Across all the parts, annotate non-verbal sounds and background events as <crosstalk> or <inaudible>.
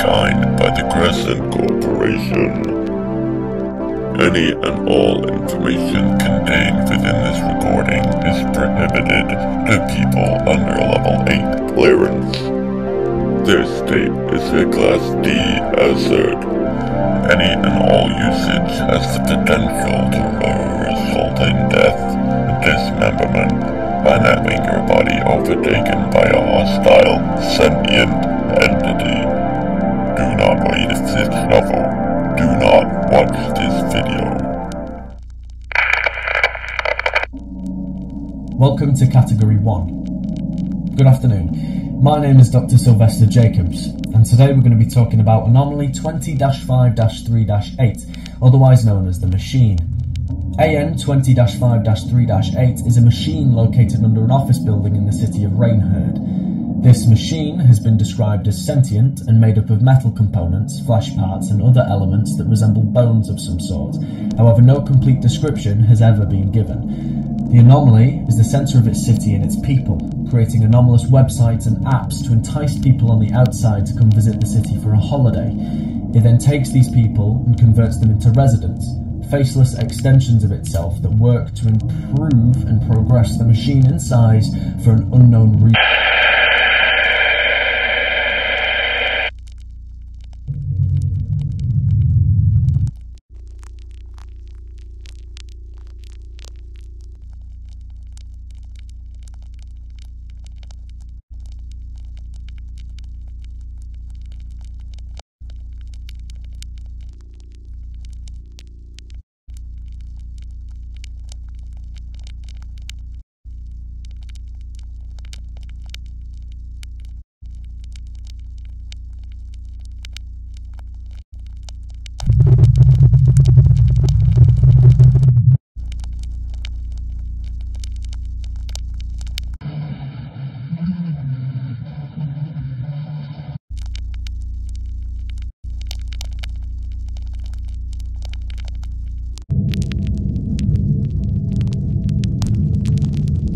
kind by the Crescent Corporation. Any and all information contained within this recording is prohibited to people under level 8 clearance. This tape is a Class D hazard. Any and all usage has the potential to result in death, dismemberment, and having your body overtaken by a hostile, sentient entity. This novel. Do not watch this video. Welcome to Category 1. Good afternoon. My name is Dr. Sylvester Jacobs, and today we're going to be talking about Anomaly 20 5 3 8, otherwise known as the Machine. AN 20 5 3 8 is a machine located under an office building in the city of Reignherd. This machine has been described as sentient and made up of metal components, flesh parts, and other elements that resemble bones of some sort. However, no complete description has ever been given. The anomaly is the centre of its city and its people, creating anomalous websites and apps to entice people on the outside to come visit the city for a holiday. It then takes these people and converts them into residents, faceless extensions of itself that work to improve and progress the machine in size for an unknown reason.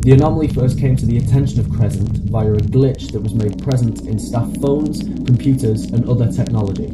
The anomaly first came to the attention of Crescent via a glitch that was made present in staff phones, computers, and other technology.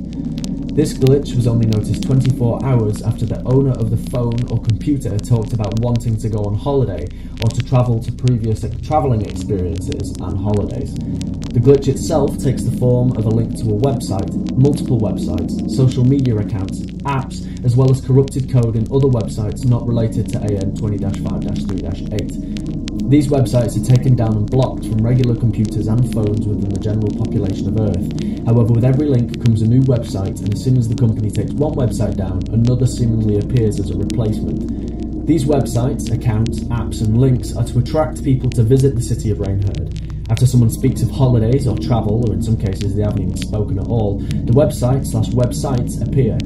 This glitch was only noticed 24 hours after the owner of the phone or computer talked about wanting to go on holiday or to travel to previous travelling experiences and holidays. The glitch itself takes the form of a link to a website, multiple websites, social media accounts, apps, as well as corrupted code in other websites not related to AN 20 5 3 8. These websites are taken down and blocked from regular computers and phones within the general population of Earth. However, with every link comes a new website, and as soon as the company takes one website down, another seemingly appears as a replacement. These websites, accounts, apps, and links are to attract people to visit the city of Reignherd. After someone speaks of holidays or travel, or in some cases they haven't even spoken at all, the website slash websites appear.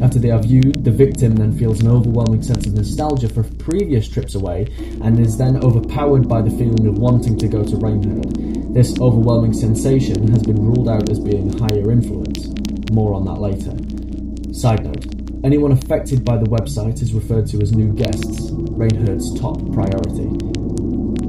After they are viewed, the victim then feels an overwhelming sense of nostalgia for previous trips away and is then overpowered by the feeling of wanting to go to Reignherd. This overwhelming sensation has been ruled out as being higher influence. More on that later. Side note anyone affected by the website is referred to as new guests, Reignherd's top priority.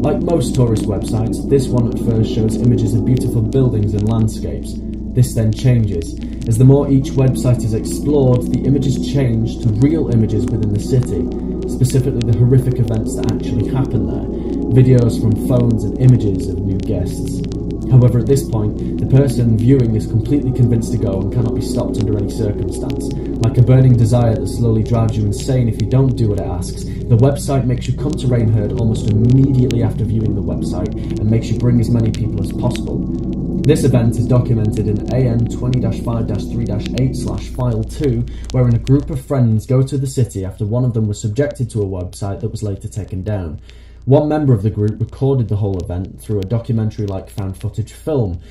Like most tourist websites, this one at first shows images of beautiful buildings and landscapes. This then changes. As the more each website is explored, the images change to real images within the city, specifically the horrific events that actually happen there, videos from phones and images of new guests. However, at this point, the person viewing is completely convinced to go and cannot be stopped under any circumstance. Like a burning desire that slowly drives you insane if you don't do what it asks, the website makes you come to Reignherd almost immediately after viewing the website and makes you bring as many people as possible. This event is documented in AN 20-5-3-8 slash file 2, wherein a group of friends go to the city after one of them was subjected to a website that was later taken down. One member of the group recorded the whole event through a documentary like found footage film,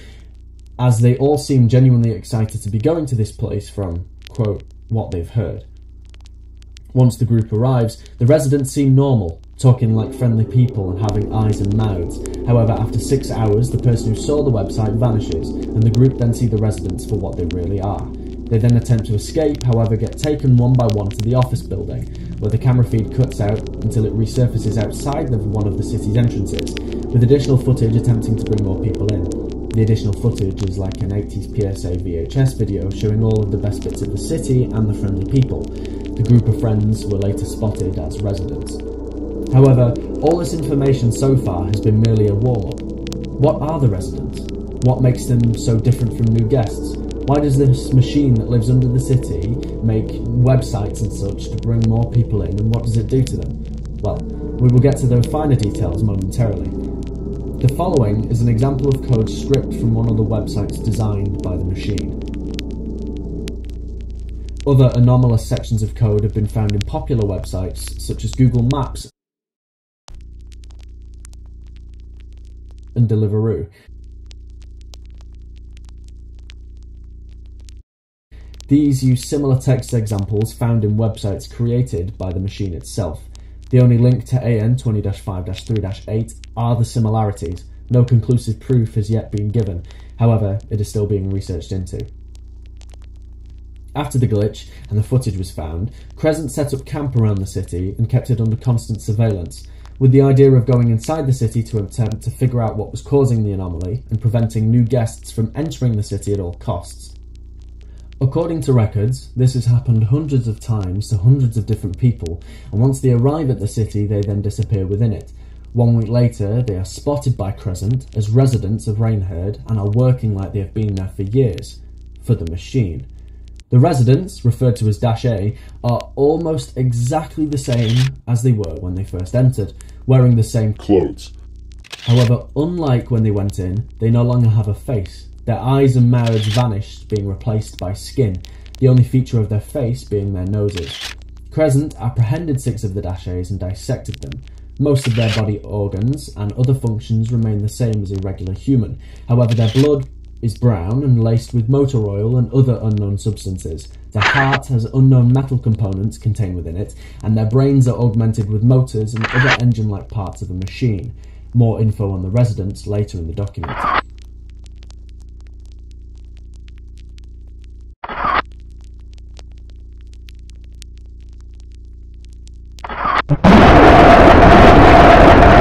as they all seem genuinely excited to be going to this place from, quote, what they've heard. Once the group arrives, the residents seem normal, talking like friendly people and having eyes and mouths. However, after six hours, the person who saw the website vanishes, and the group then see the residents for what they really are. They then attempt to escape, however, get taken one by one to the office building, where the camera feed cuts out until it resurfaces outside of one of the city's entrances, with additional footage attempting to bring more people in. The additional footage is like an 80s PSA VHS video showing all of the best bits of the city and the friendly people. The group of friends were later spotted as residents. However, all this information so far has been merely a warm up. What are the residents? What makes them so different from new guests? Why does this machine that lives under the city make websites and such to bring more people in, and what does it do to them? Well, we will get to those finer details momentarily. The following is an example of code stripped from one of the websites designed by the machine. Other anomalous sections of code have been found in popular websites such as Google Maps and Deliveroo. These use similar text examples found in websites created by the machine itself. The only link to AN 20 5 3 8 are the similarities. No conclusive proof has yet been given, however, it is still being researched into. After the glitch and the footage was found, Crescent set up camp around the city and kept it under constant surveillance, with the idea of going inside the city to attempt to figure out what was causing the anomaly and preventing new guests from entering the city at all costs. According to records, this has happened hundreds of times to hundreds of different people, and once they arrive at the city, they then disappear within it. One week later, they are spotted by Crescent as residents of Reignherd and are working like they have been there for years for the machine. The residents, referred to as Dash A, are almost exactly the same as they were when they first entered, wearing the same clothes. However, unlike when they went in, they no longer have a face. Their eyes and mouths vanished, being replaced by skin, the only feature of their face being their noses. Crescent apprehended six of the Dashers and dissected them. Most of their body organs and other functions remain the same as a regular human. However, their blood is brown and laced with motor oil and other unknown substances. Their heart has unknown metal components contained within it, and their brains are augmented with motors and other engine like parts of a machine. More info on the residents later in the document.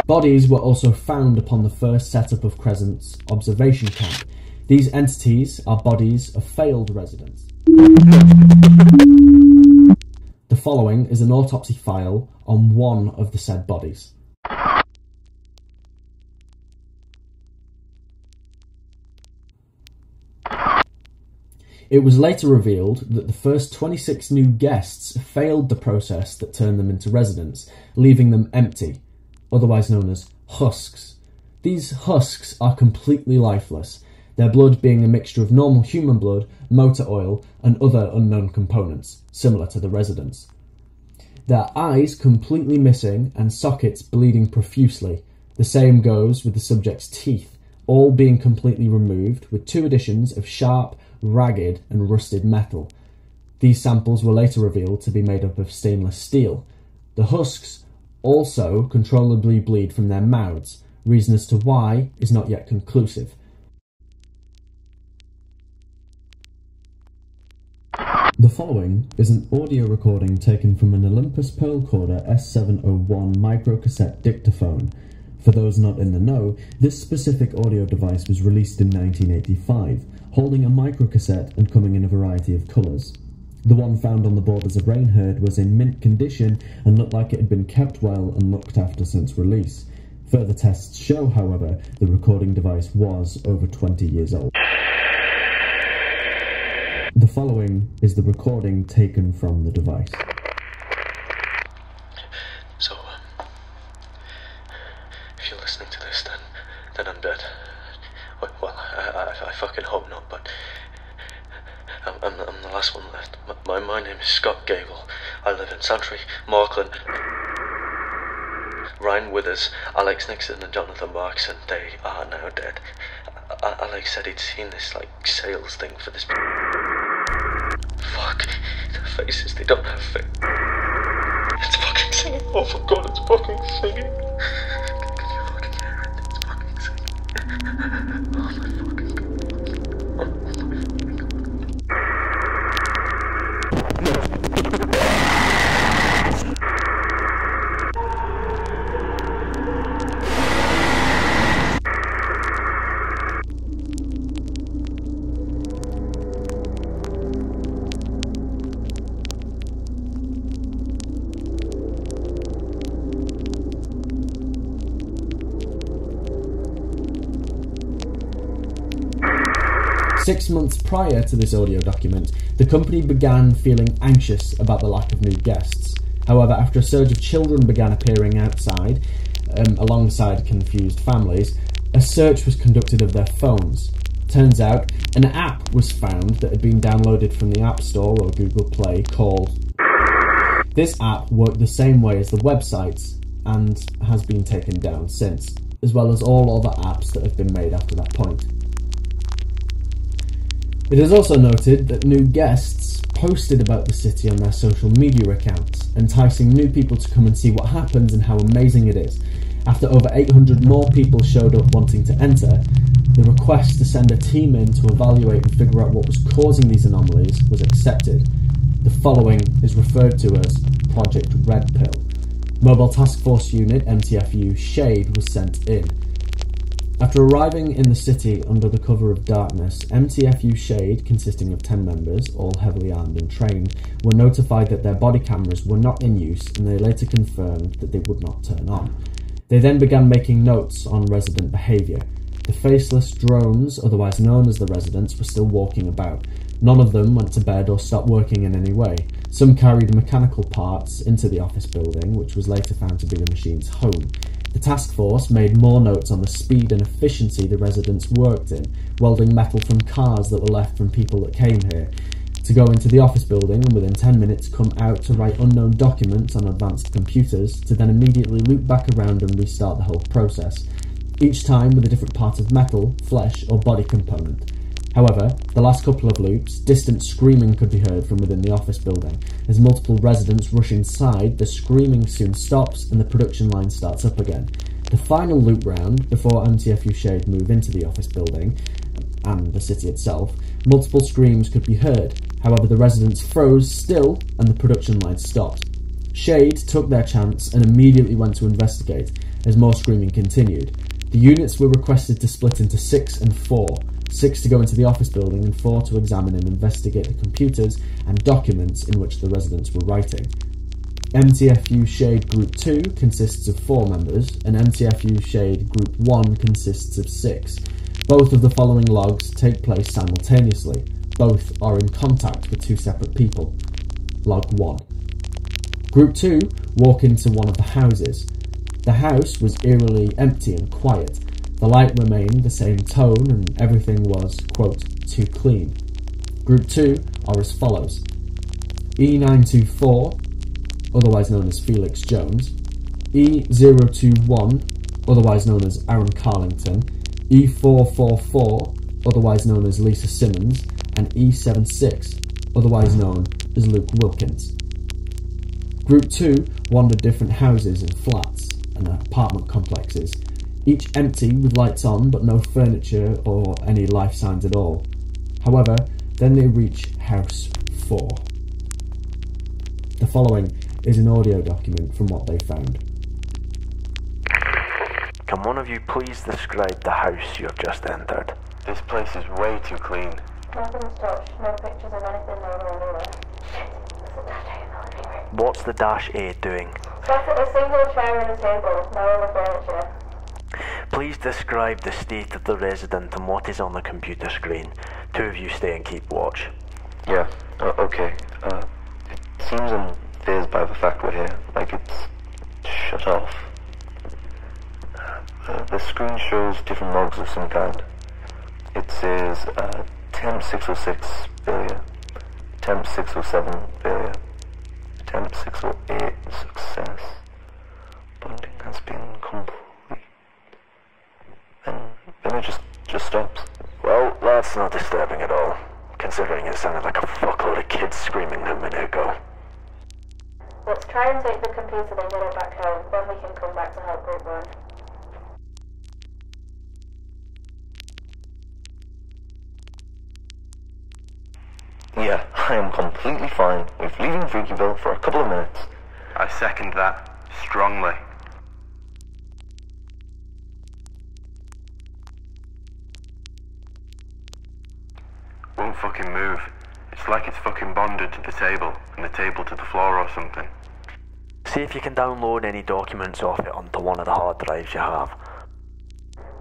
Bodies were also found upon the first setup of Crescent's observation camp. These entities are bodies of failed residents. The following is an autopsy file on one of the said bodies. It was later revealed that the first 26 new guests failed the process that turned them into residents, leaving them empty otherwise known as husks. These husks are completely lifeless, their blood being a mixture of normal human blood, motor oil, and other unknown components, similar to the residents. Their eyes completely missing and sockets bleeding profusely. The same goes with the subject's teeth, all being completely removed, with two additions of sharp, ragged, and rusted metal. These samples were later revealed to be made up of stainless steel. The husks also controllably bleed from their mouths. Reason as to why is not yet conclusive. The following is an audio recording taken from an Olympus Pearlcorder S701 microcassette dictaphone. For those not in the know, this specific audio device was released in 1985, holding a microcassette and coming in a variety of colours. The one found on the borders of Reignherd was in mint condition and looked like it had been kept well and looked after since release. Further tests show, however, the recording device was over 20 years old. The following is the recording taken from the device. So, um, if you're listening to this, then, then I'm dead. Well, I, I, I fucking hope not, but I'm, I'm, I'm the last one left. My, my name is Scott Gable. I live in Santry, Markland. Ryan Withers, Alex Nixon, and Jonathan Marks, and they are now dead. Alex said he'd seen this, like, sales thing for this. Faces, they don't have face. It's fucking singing. Oh my god, it's fucking singing. Can you fucking hear it? It's fucking singing. Oh my fucking Six months prior to this audio document, the company began feeling anxious about the lack of new guests. However, after a surge of children began appearing outside, um, alongside confused families, a search was conducted of their phones. Turns out, an app was found that had been downloaded from the App Store or Google Play called. This app worked the same way as the websites and has been taken down since, as well as all other apps that have been made after that point. It is also noted that new guests posted about the city on their social media accounts, enticing new people to come and see what happens and how amazing it is. After over 800 more people showed up wanting to enter, the request to send a team in to evaluate and figure out what was causing these anomalies was accepted. The following is referred to as Project Red Pill. Mobile Task Force Unit MTFU Shade was sent in. After arriving in the city under the cover of darkness, MTFU Shade, consisting of 10 members, all heavily armed and trained, were notified that their body cameras were not in use and they later confirmed that they would not turn on. They then began making notes on resident behaviour. The faceless drones, otherwise known as the residents, were still walking about. None of them went to bed or stopped working in any way. Some carried mechanical parts into the office building, which was later found to be the machine's home. The task force made more notes on the speed and efficiency the residents worked in, welding metal from cars that were left from people that came here, to go into the office building and within 10 minutes come out to write unknown documents on advanced computers, to then immediately loop back around and restart the whole process, each time with a different part of metal, flesh, or body component. However, the last couple of loops, distant screaming could be heard from within the office building. As multiple residents rush inside, the screaming soon stops and the production line starts up again. The final loop round, before MTFU Shade move into the office building and the city itself, multiple screams could be heard. However, the residents froze still and the production line stopped. Shade took their chance and immediately went to investigate as more screaming continued. The units were requested to split into six and four six to go into the office building, and four to examine and investigate the computers and documents in which the residents were writing. MTFU Shade Group 2 consists of four members, and MTFU Shade Group 1 consists of six. Both of the following logs take place simultaneously. Both are in contact with two separate people. Log 1. Group 2 walk into one of the houses. The house was eerily empty and quiet. The light remained the same tone and everything was, quote, too clean. Group 2 are as follows. E924, otherwise known as Felix Jones, E021, otherwise known as Aaron Carlington, E444, otherwise known as Lisa Simmons, and E76, otherwise known as Luke Wilkins. Group 2 wandered different houses and flats and apartment complexes each empty with lights on but no furniture or any life signs at all. However, then they reach House 4. The following is an audio document from what they found. Can one of you please describe the house you have just entered? This place is way too clean. Nothing's touched, no pictures of anything no anywhere. There's a dash A in the living room. What's the Dash A doing? Sat at a single chair and a table, no other furniture. Please describe the state of the resident and what is on the computer screen. Two of you stay and keep watch. Yeah, uh, okay. Uh, it seems I'm phased by the fact we're here. Like it's shut off. Uh, the screen shows different logs of some kind. It says uh, temp 606 failure, temp 607 failure, temp 608 success. Bonding has been complete. Then, then it just just stops. Well, that's not disturbing at all, considering it sounded like a fuckload of kids screaming a minute ago. Let's try and take the computer and get it back home, then we can come back to help group one. Yeah, I am completely fine with leaving Freakyville for a couple of minutes. I second that strongly. Won't fucking move. It's like it's fucking bonded to the table and the table to the floor or something. See if you can download any documents off it onto one of the hard drives you have.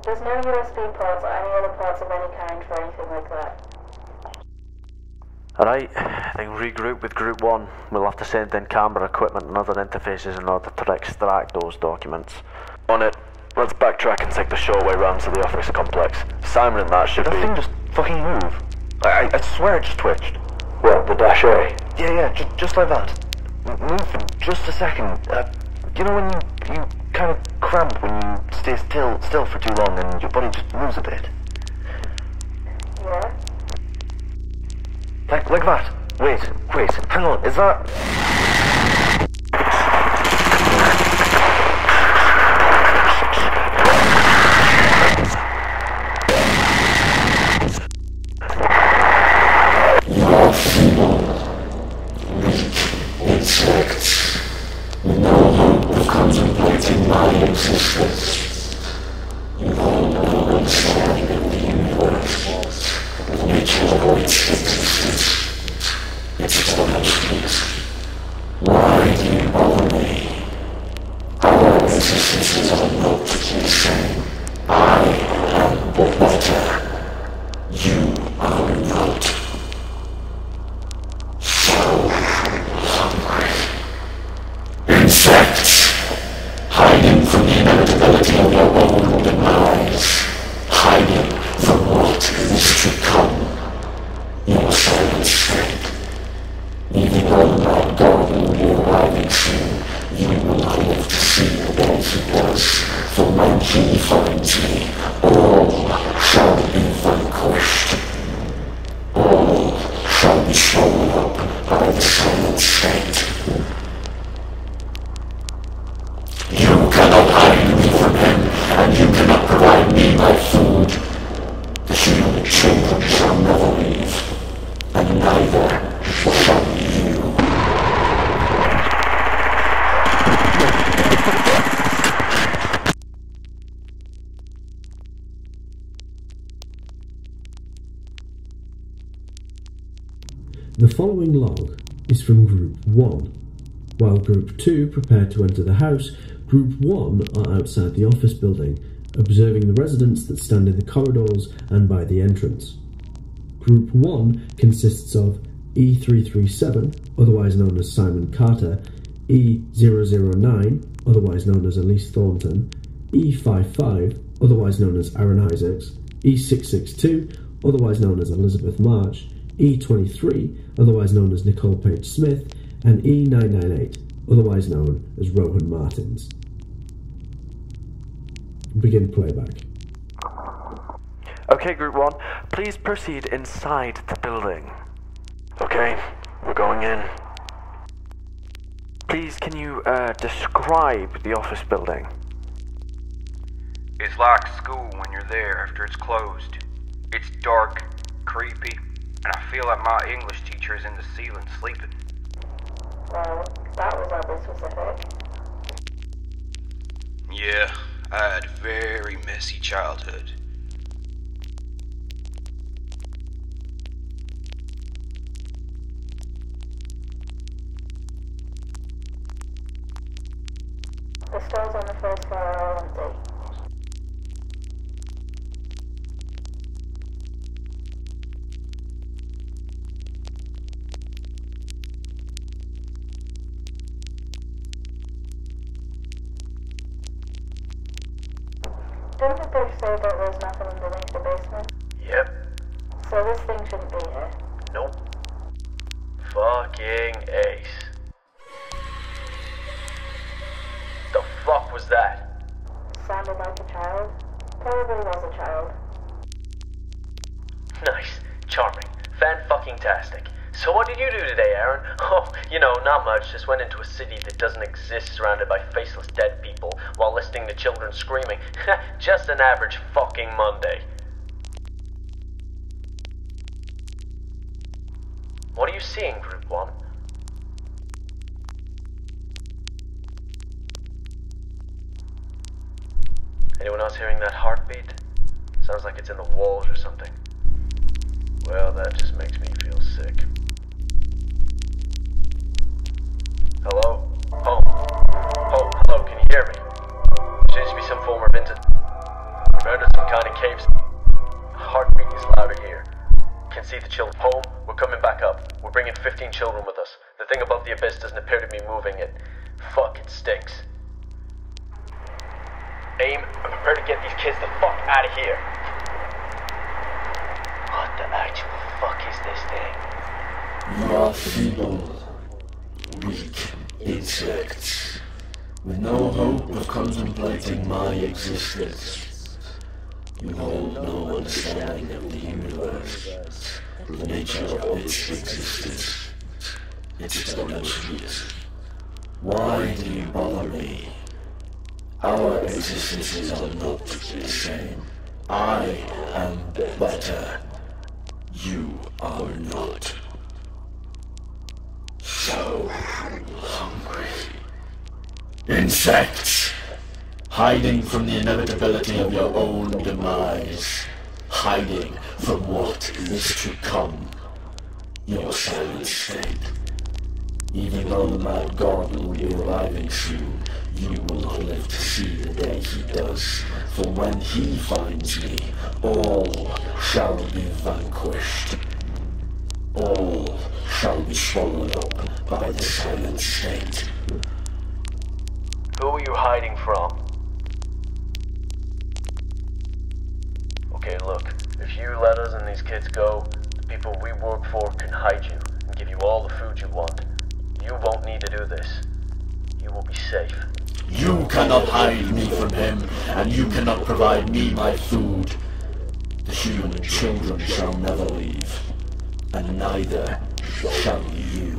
There's no USB ports or any other ports of any kind for anything like that. Alright, then regroup with Group 1. We'll have to send in camera equipment and other interfaces in order to extract those documents. On it. Let's backtrack and take the short way round to the office complex. Simon and that should Did that be... thing just fucking move? I, I, I swear it just twitched. What, the Dash A? Yeah, yeah, just, just like that. Move for just a second. Uh, you know when you, you kind of cramp when you stay still still for too long and your body just moves a bit? Yeah? Like like that. Wait, wait, hang on, is that... Not the same. I am the better. You are not. While Group 2 prepare to enter the house, Group 1 are outside the office building, observing the residents that stand in the corridors and by the entrance. Group 1 consists of E337, otherwise known as Simon Carter, E009, otherwise known as Elise Thornton, E55, otherwise known as Aaron Isaacs, E662, otherwise known as Elizabeth March, E23, otherwise known as Nicole Page Smith, and E998, otherwise known as Rohan Martins. Begin playback. Okay, Group 1, please proceed inside the building. Okay, we're going in. Please, can you uh, describe the office building? It's like school when you're there after it's closed. It's dark, creepy, and I feel like my English teacher is in the ceiling sleeping. That was oddly specific. Yeah, I had very messy childhood. The stores on the first floor are empty. Didn't the say that there's nothing underneath the basement? Yep. So this thing shouldn't be here. Nope. Fucking ace. The fuck was that? Sounded like a child. Probably was a child. <laughs> Nice. Charming. Fan fucking tastic. So what did you do today, Aaron? <laughs> Oh, you know, not much. Just went into a city that doesn't exist surrounded by faceless dead people while listening to children screaming. <laughs> Just an average fucking Monday. Caves. Heartbeat is louder here. Can see the children. Home, we're coming back up. We're bringing 15 children with us. The thing above the abyss doesn't appear to be moving. It. Fuck, it stinks. Aim, I'm prepared to get these kids the fuck out of here. What the actual fuck is this thing? You are feeble, weak insects, with no hope of contemplating my existence. You hold no understanding of the universe, the nature of its existence, its dimensions. Why do you bother me? Our existences are not the same. I am better. You are not. So hungry. Insects! Hiding from the inevitability of your own demise. Hiding from what is to come. Your silent state. Even though the mad god will be arriving soon, you will not live to see the day he does. For when he finds me, all shall be vanquished. All shall be swallowed up by the silent state. Who are you hiding from? Okay, look, if you let us and these kids go, the people we work for can hide you and give you all the food you want. You won't need to do this. You will be safe. You cannot hide me from him, and you cannot provide me my food. The human children shall never leave, and neither shall you.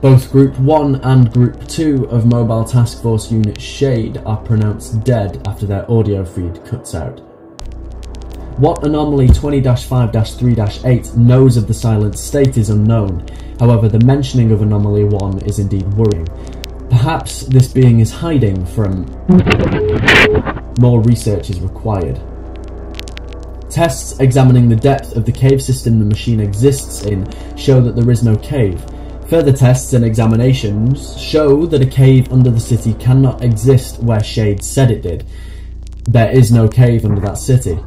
Both Group 1 and Group 2 of Mobile Task Force Unit Shade are pronounced dead after their audio feed cuts out. What Anomaly 20-5-3-8 knows of the silent state is unknown, however the mentioning of Anomaly 1 is indeed worrying. Perhaps this being is hiding from... More research is required. Tests examining the depth of the cave system the machine exists in show that there is no cave. Further tests and examinations show that a cave under the city cannot exist where Shade said it did. There is no cave under that city.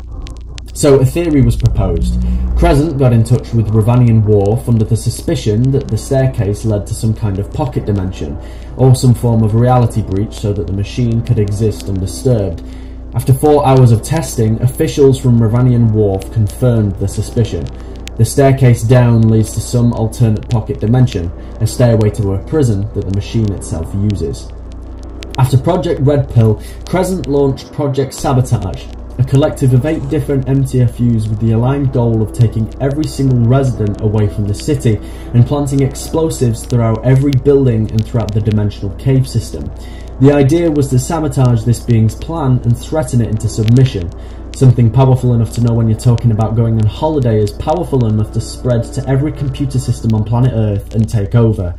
So a theory was proposed. Crescent got in touch with Ravanian Wharf under the suspicion that the staircase led to some kind of pocket dimension, or some form of reality breach so that the machine could exist undisturbed. After four hours of testing, officials from Ravanian Wharf confirmed the suspicion. The staircase down leads to some alternate pocket dimension, a stairway to a prison that the machine itself uses. After Project Red Pill, Crescent launched Project Sabotage, a collective of eight different MTFUs with the aligned goal of taking every single resident away from the city and planting explosives throughout every building and throughout the dimensional cave system. The idea was to sabotage this being's plan and threaten it into submission. Something powerful enough to know when you're talking about going on holiday is powerful enough to spread to every computer system on planet Earth and take over.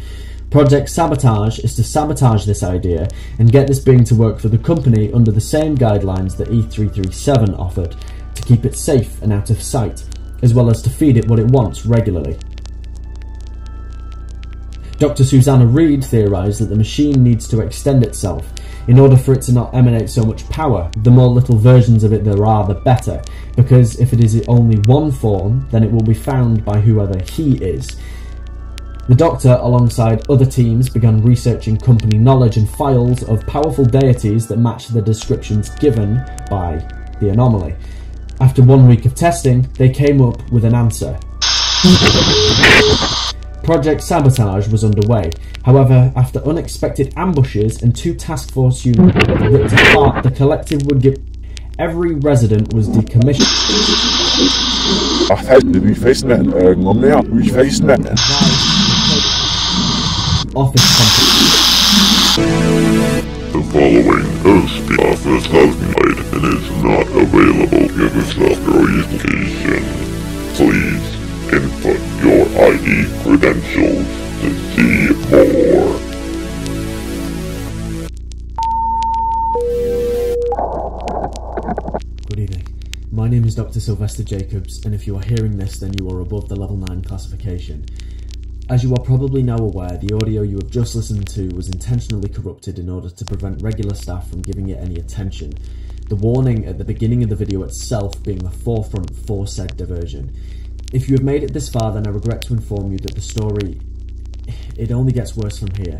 Project Sabotage is to sabotage this idea and get this being to work for the company under the same guidelines that E337 offered, to keep it safe and out of sight, as well as to feed it what it wants regularly. Dr. Susanna Reid theorised that the machine needs to extend itself. In order for it to not emanate so much power, the more little versions of it there are, the better, because if it is only one form, then it will be found by whoever he is. The Doctor, alongside other teams, began researching company knowledge and files of powerful deities that match the descriptions given by the anomaly. After one week of testing, they came up with an answer. Project Sabotage was underway. However, after unexpected ambushes and two task force units ripped apart, the collective would give every resident was decommissioned. Ach, halt, wie feest men, uh, ngom ja, wie feest men. Office company. The following is the office has made and is not available. Give yourself your location. Please input your ID credentials to see more. Good evening. My name is Dr. Sylvester Jacobs, and if you are hearing this, then you are above the level 9 classification. As you are probably now aware, the audio you have just listened to was intentionally corrupted in order to prevent regular staff from giving it any attention. The warning at the beginning of the video itself being the forefront for said diversion. If you have made it this far, then I regret to inform you that the story. It only gets worse from here.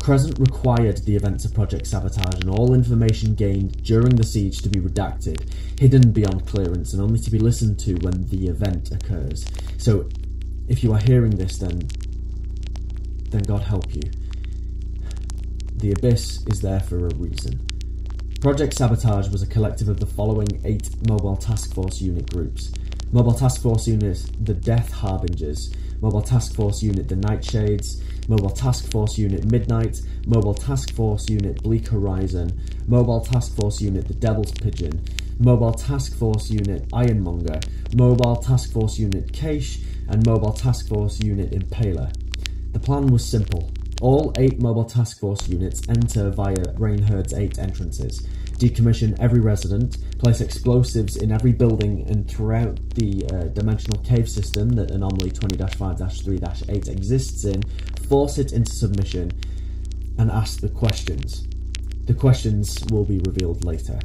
Crescent required the events of Project Sabotage and all information gained during the siege to be redacted, hidden beyond clearance, and only to be listened to when the event occurs. So, if you are hearing this, then. then God help you. The Abyss is there for a reason. Project Sabotage was a collective of the following eight Mobile Task Force unit groups Mobile Task Force Unit the Death Harbingers, Mobile Task Force Unit the Nightshades, Mobile Task Force Unit Midnight, Mobile Task Force Unit Bleak Horizon, Mobile Task Force Unit the Devil's Pigeon, Mobile Task Force Unit Ironmonger, Mobile Task Force Unit Cache, and Mobile Task Force Unit Impaler. The plan was simple. All eight Mobile Task Force units enter via Reignherd's eight entrances, decommission every resident, place explosives in every building and throughout the uh, dimensional cave system that Anomaly 20 5 3 8 exists in, force it into submission, and ask the questions. The questions will be revealed later.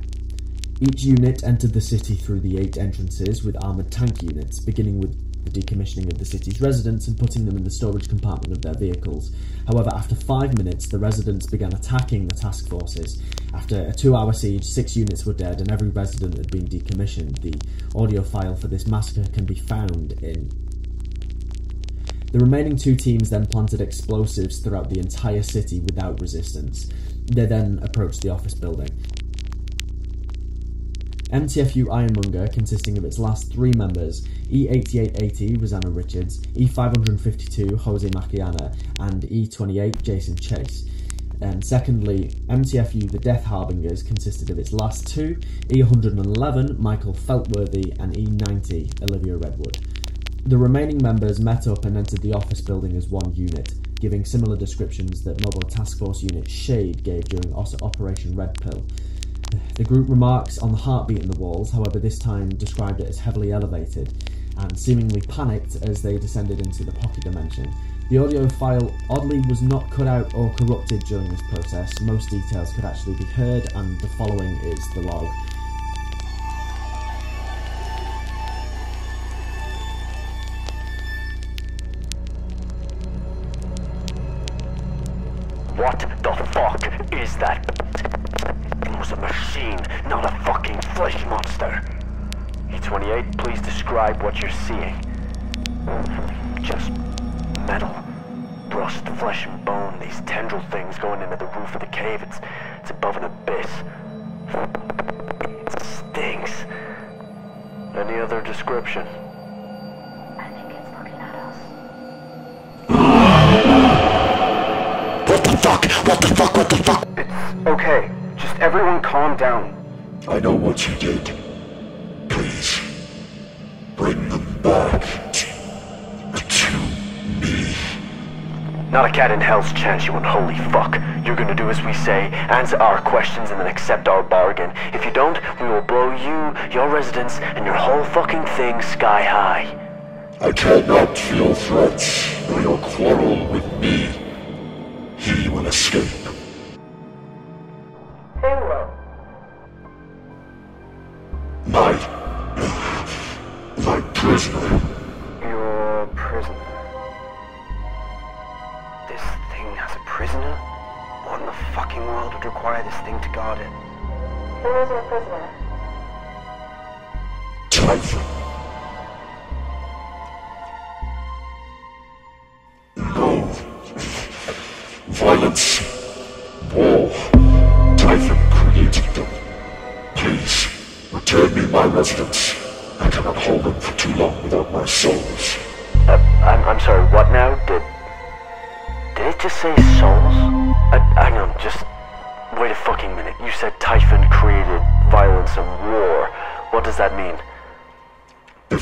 Each unit entered the city through the eight entrances with armoured tank units, beginning with the decommissioning of the city's residents and putting them in the storage compartment of their vehicles. However, after five minutes, the residents began attacking the task forces. After a two hour siege, six units were dead and every resident had been decommissioned. The audio file for this massacre can be found in. The remaining two teams then planted explosives throughout the entire city without resistance. They then approached the office building. MTFU Ironmonger, consisting of its last three members, E8880 Rosanna Richards, E552 Jose Maciana, and E28 Jason Chase. And secondly, MTFU The Death Harbingers consisted of its last two, E111 Michael Feltworthy and E90 Olivia Redwood. The remaining members met up and entered the office building as one unit, giving similar descriptions that Mobile Task Force Unit Shade gave during Operation Red Pill. The group remarks on the heartbeat in the walls, however, this time described it as heavily elevated and seemingly panicked as they descended into the pocket dimension. The audio file oddly was not cut out or corrupted during this process. Most details could actually be heard, and the following is the log. Seeing. Just metal. Brushed flesh and bone, these tendril things going into the roof of the cave. It's, it's above an abyss. It stinks. Any other description? I think it's looking at us. What the fuck? What the fuck? What the fuck? It's okay. Just everyone calm down. I know what you did. Not a cat in hell's chance, you unholy fuck. You're gonna do as we say, answer our questions, and then accept our bargain. If you don't, we will blow you, your residence, and your whole fucking thing sky high. I cannot feel threats, or your quarrel with me he will escape. World would require this thing to guard it? Who is your prisoner? Typhon.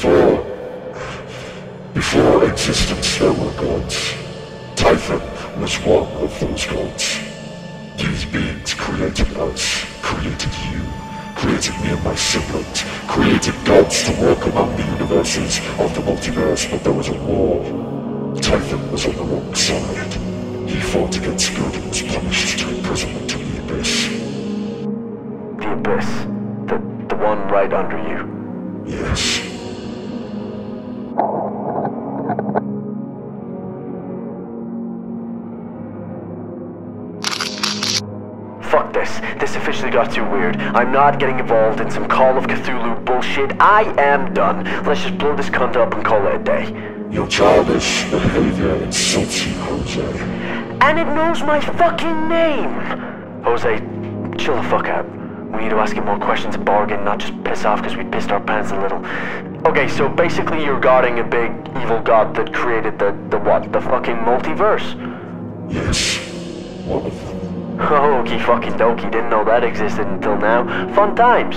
Before. Before existence, there were gods. Typhon was one of those gods. These beings created us, created you, created me and my siblings, created gods to walk among the universes of the multiverse, but there was a war. Typhon was on the wrong side. He fought against good and was punished to imprisonment in the abyss. The Abyss. The, the one right under you. Yes. This. This officially got too weird. I'm not getting involved in some Call of Cthulhu bullshit. I am done. Let's just blow this cunt up and call it a day. Your childish behavior insults you, Jose. And it knows my fucking name! Jose, chill the fuck out. We need to ask him more questions at bargain, not just piss off because we pissed our pants a little. Okay, so basically you're guarding a big evil god that created the, the what? The fucking multiverse? Yes, them. <laughs> Okie fucking dokie, didn't know that existed until now. Fun times.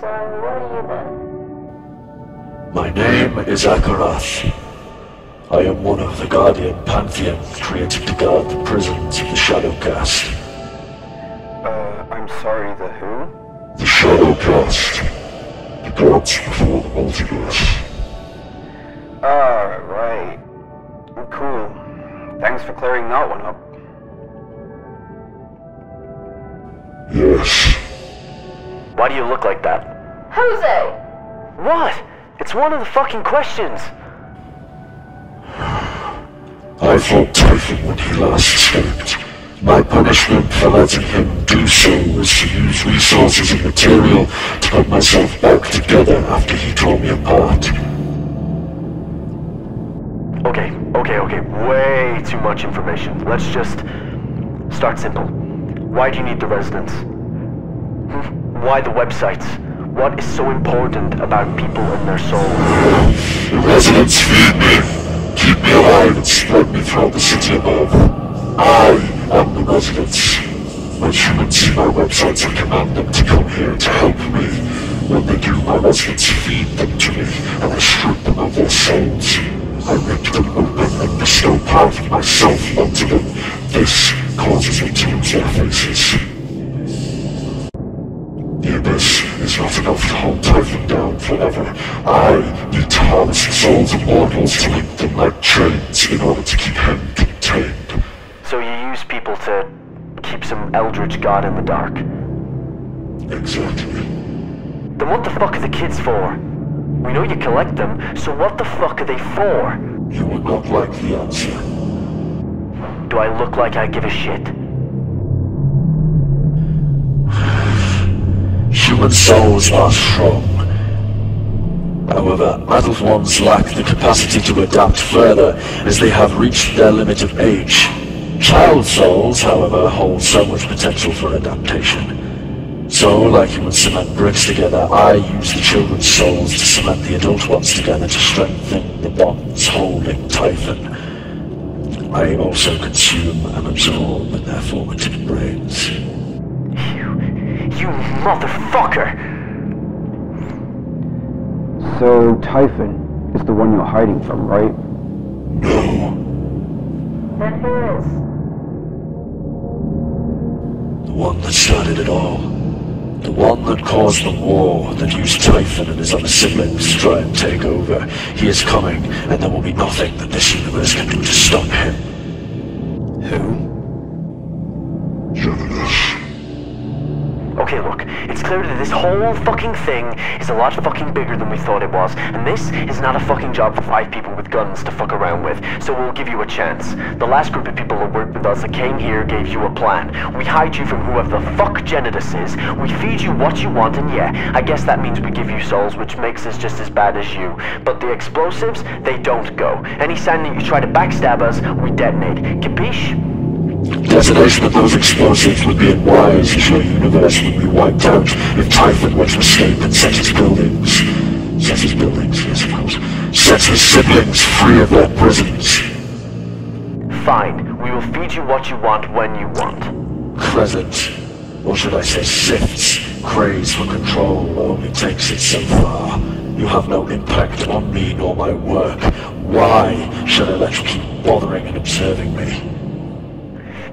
So, what are you then? My name is Akarath. I am one of the Guardian Pantheon created to guard the prisons of the Shadowcast. Uh, I'm sorry, the who? The Shadowcast. The gods before the multiverse. Ah, right. Clearing that one up. Yes. Why do you look like that? Jose! What? It's one of the fucking questions. I fought Typhon when he last escaped. My punishment for letting him do so was to use resources and material to put myself back together after he tore me apart. Okay, okay, okay. Way too much information. Let's just start simple. Why do you need the residence? Hmm? Why the websites? What is so important about people and their souls? The residents feed me, keep me alive and spread me throughout the city above. I am the residents. When humans see my websites, I command them to come here to help me. When they do, my residents feed them to me, and I strip them of their souls. I them open and bestow part of myself onto them. This causes me to lose their faces. The Abyss is not enough to hold Typhon down forever. I need to harness the souls of mortals to link them like chains in order to keep him contained. So you use people to keep some eldritch god in the dark. Exactly. Then what the fuck are the kids for? We know you collect them, so what the fuck are they for? You would not like the answer. Do I look like I give a shit? Human souls are strong. However, adult ones lack the capacity to adapt further as they have reached their limit of age. Child souls, however, hold so much potential for adaptation. So, like human cement bricks together, I use the children's souls to cement the adult ones together to strengthen the bonds holding Typhon. I also consume and absorb their formative brains. You motherfucker! So, Typhon is the one you're hiding from, right? No, Then who is? the one that started it all. The one that caused the war, that used Typhon and his other siblings to try and take over. He is coming, and there will be nothing that this universe can do to stop him. Who? Okay, look, it's clear that this whole fucking thing is a lot fucking bigger than we thought it was, and this is not a fucking job for five people with guns to fuck around with, so we'll give you a chance. The last group of people that worked with us that came here gave you a plan. We hide you from whoever the fuck Genitus is, we feed you what you want, and yeah, I guess that means we give you souls, which makes us just as bad as you. But the explosives, they don't go. Any sign that you try to backstab us, we detonate. Capiche? Detonation of those explosives would be unwise as your universe would be wiped out if Typhon were to escape and set his buildings. Set his buildings, yes of course. Set his siblings free of their prisons. Fine, we will feed you what you want when you want. Crescent, or should I say Sifts, craze for control only takes it so far. You have no impact on me nor my work. Why should I let you keep bothering and observing me?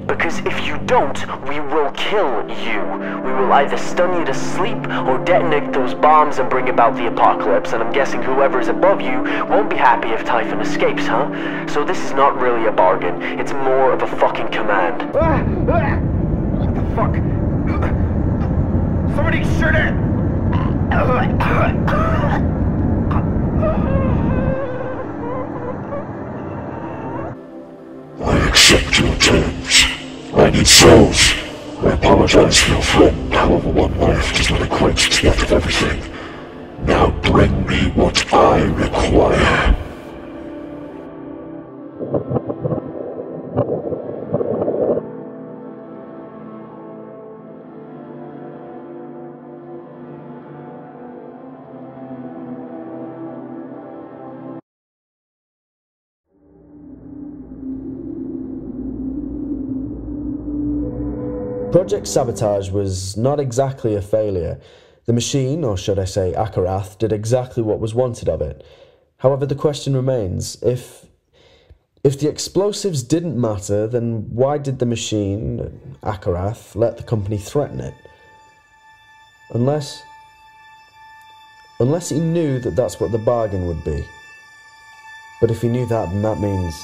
Because if you don't, we will kill you. We will either stun you to sleep or detonate those bombs and bring about the apocalypse, and I'm guessing whoever is above you won't be happy if Typhon escapes, huh? So this is not really a bargain, it's more of a fucking command. Ah, ah. What the fuck? Somebody shoot it! I accept your terms. I need souls. I apologize for your friend, however one life does not equate to the of everything. Now bring me what I require. Project Sabotage was not exactly a failure. The machine, or should I say Akarath, did exactly what was wanted of it. However, the question remains if. If the explosives didn't matter, then why did the machine, Akarath, let the company threaten it? Unless. Unless he knew that that's what the bargain would be. But if he knew that, then that means.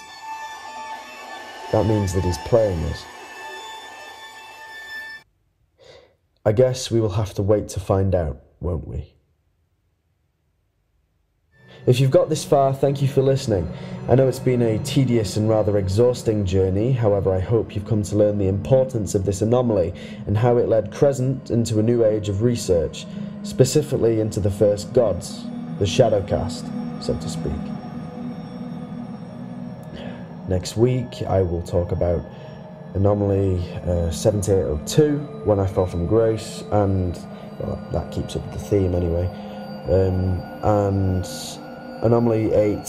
That means that he's playing us. I guess we will have to wait to find out, won't we? If you've got this far, thank you for listening. I know it's been a tedious and rather exhausting journey, however, I hope you've come to learn the importance of this anomaly and how it led Crescent into a new age of research, specifically into the first gods, the Shadowcast, so to speak. Next week, I will talk about Anomaly uh, 7802, When I Fell from Grace, and well, that keeps up the theme anyway. Um, and Anomaly 8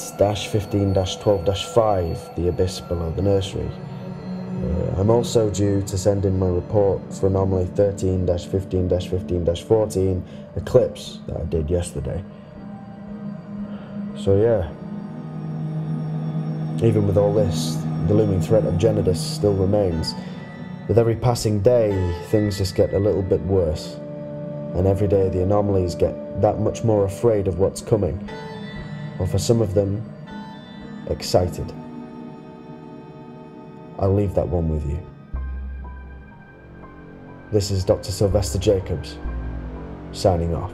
15 12 5, The Abyss Below the Nursery. Uh, I'm also due to send in my report for Anomaly 13 15 15 14, Eclipse, that I did yesterday. So, yeah. Even with all this, the looming threat of Genitus still remains. With every passing day, things just get a little bit worse. And every day the anomalies get that much more afraid of what's coming. Or for some of them, excited. I'll leave that one with you. This is Dr. Sylvester Jacobs, signing off.